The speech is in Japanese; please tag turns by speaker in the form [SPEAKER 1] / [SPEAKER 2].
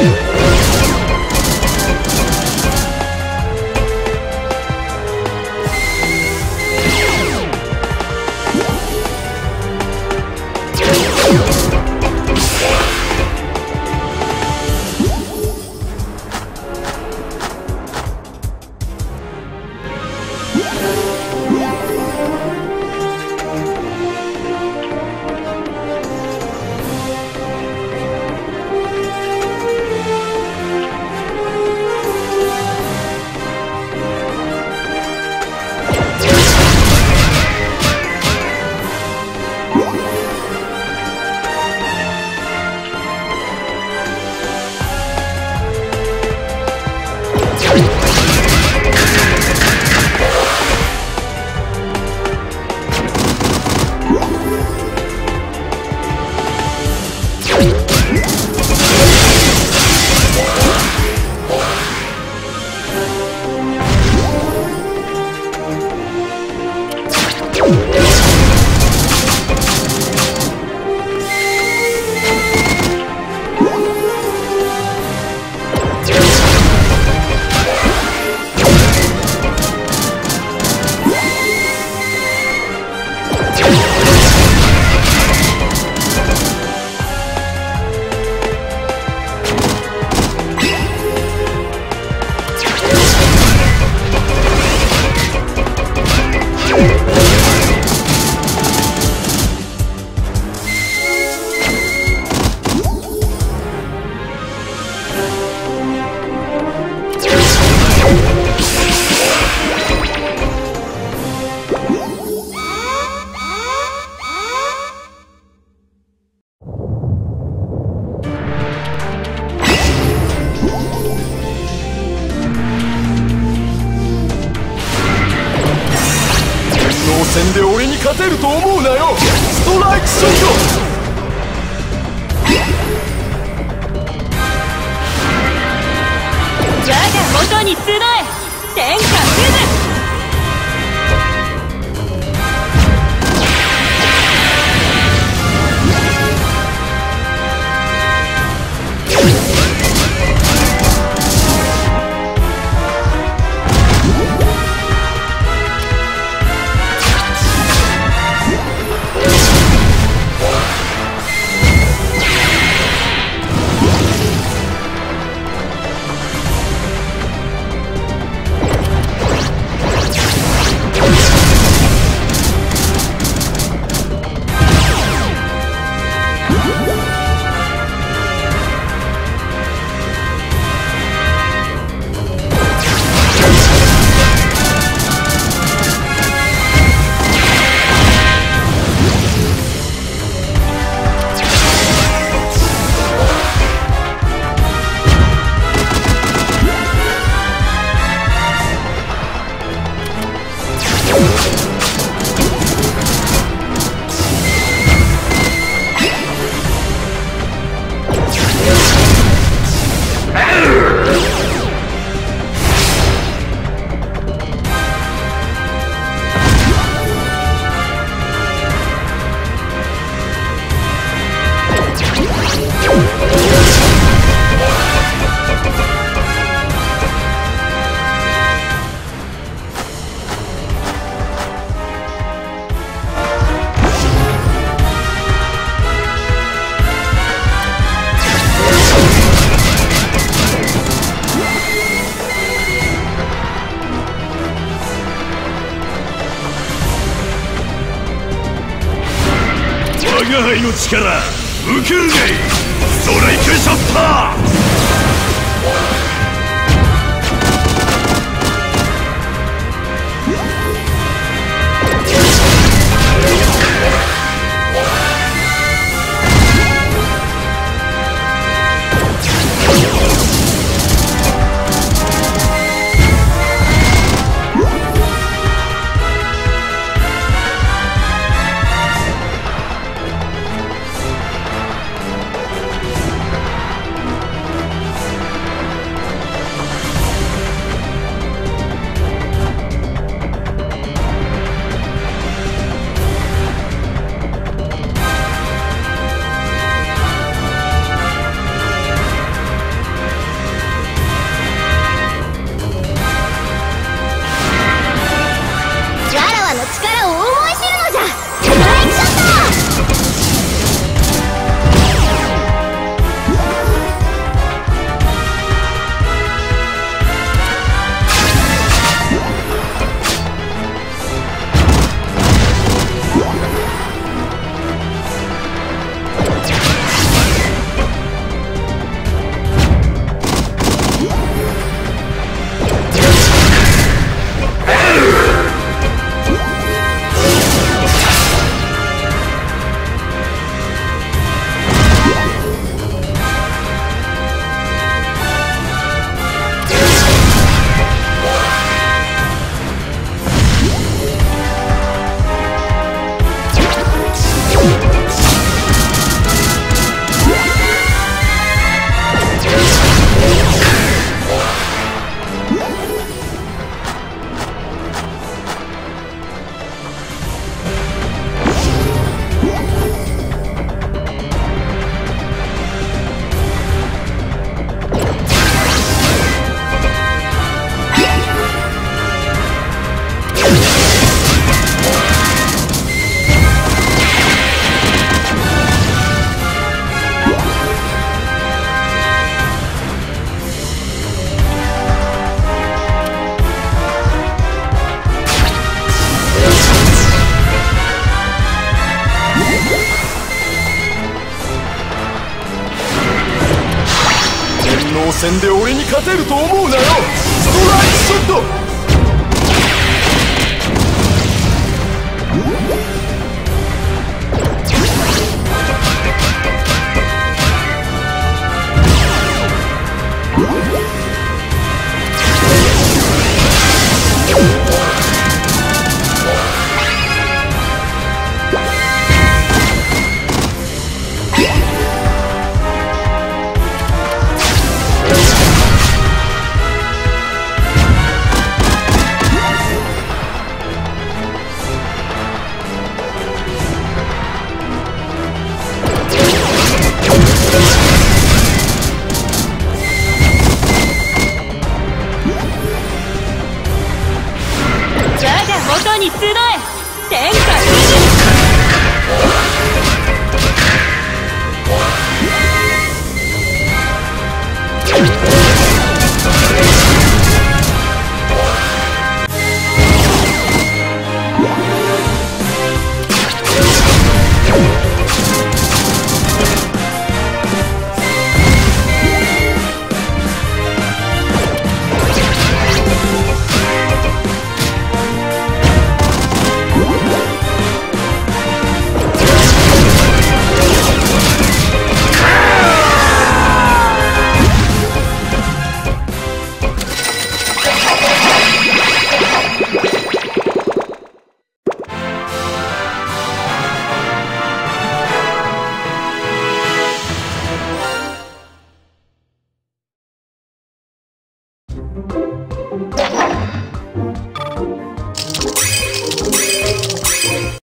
[SPEAKER 1] Yeah! 戦で俺に勝てると思うなよ。ストライクショット。
[SPEAKER 2] 我が元に集え。天下
[SPEAKER 3] の力受けるがいストライクショット
[SPEAKER 1] 戦で俺に勝てると思うなよ。ストライクショット。